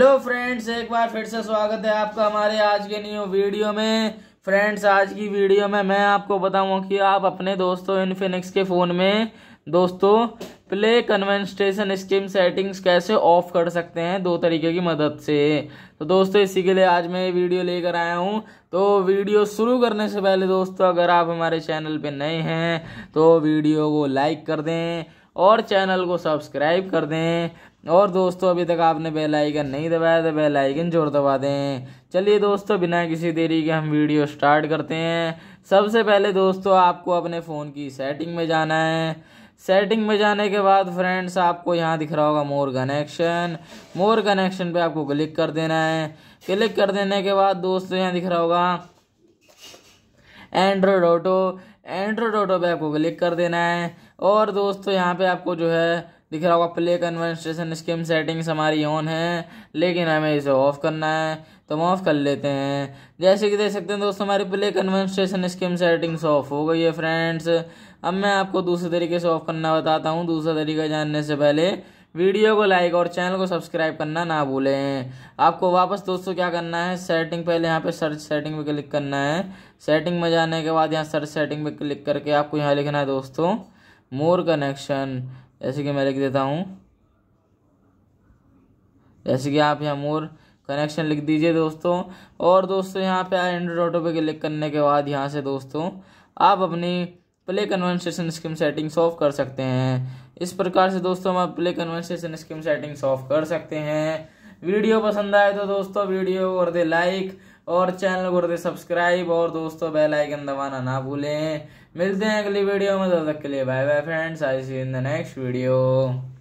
Hello friends, एक बार फिर से स्वागत है आपका हमारे आज के न्यू वीडियो में। फ्रेंड्स, आज की वीडियो में मैं आपको बताऊँगा कि आप अपने दोस्तों इन्फिनिक्स के फ़ोन में, दोस्तों प्ले कन्वेंस्टेशन स्कीम सेटिंग्स कैसे ऑफ़ कर सकते हैं दो तरीके की मदद से। तो दोस्तों, इसी के लिए आज मैं ये वीडियो लेकर आया हूँ। तो वीडियो शुरू करने से पहले दोस्तों, अगर आप हमारे चैनल पे नए हैं तो वीडियो को लाइक कर दें। और चैनल को सब्सक्राइब कर दें। और दोस्तों, अभी तक आपने बेल आइकन नहीं दबाया तो बेल आइकन ज़ोर दबा दें। चलिए दोस्तों, बिना किसी देरी के हम वीडियो स्टार्ट करते हैं। सबसे पहले दोस्तों, आपको अपने फ़ोन की सेटिंग में जाना है। सेटिंग में जाने के बाद फ्रेंड्स, आपको यहाँ दिख रहा होगा मोर कनेक्शन। मोर कनेक्शन पे आपको क्लिक कर देना है। क्लिक कर देने के बाद दोस्तों, यहाँ दिख रहा होगा एंड्रॉयड ऑटो एंड्रॉयड ऑटो पे आपको क्लिक कर देना है। और दोस्तों, यहाँ पे आपको जो है, दिख रहा होगा प्ले कन्वर्सेशन स्कीम सेटिंग्स हमारी ऑन है, लेकिन हमें इसे ऑफ़ करना है तो हम ऑफ़ कर लेते हैं। जैसे कि देख सकते हैं दोस्तों, हमारी play conversation scheme settings off हो गई है फ्रेंड्स अब मैं आपको दूसरे तरीके से ऑफ़ करना बताता हूँ। दूसरा तरीका जानने से पहले वीडियो को लाइक और चैनल को सब्सक्राइब करना ना भूलें। आपको वापस दोस्तों क्या करना है? सेटिंग पहले यहाँ पे सर्च सेटिंग पे क्लिक करना है। सेटिंग में जाने के बाद यहाँ सर्च सेटिंग पे क्लिक करके आपको यहाँ लिखना है दोस्तों। मोर कनेक्शन, जैसे कि मैं लिख देता हूँ। जैसे कि आप यहाँ मोर कनेक्शन लिख दीजिए दोस्तों। और दोस्तों, यहाँ पे एंड्रॉइड ऑटो पे क्लिक करने के बाद यहाँ से दोस्तों, आप अपनी play conversation scheme settings off कर सकते हैं। इस प्रकार से दोस्तों, हम play conversation scheme settings off कर सकते हैं। वीडियो पसंद आए तो दोस्तों, वीडियो कर दे लाइक और चैनल को दे सब्सक्राइब और दोस्तों बेल आइकन दबाना ना भूलें। मिलते हैं अगली वीडियो में, तब तक के लिए bye bye friends I see in the next video